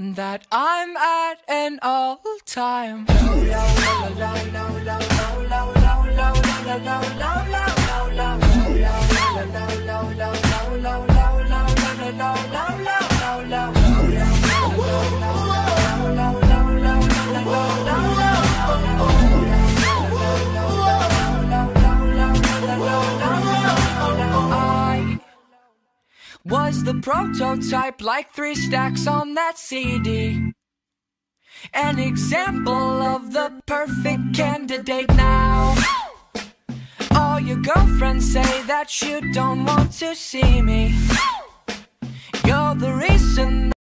that I'm at an all time. Was the prototype, like three stacks on that CD. An example of the perfect candidate now. All your girlfriends say that you don't want to see me.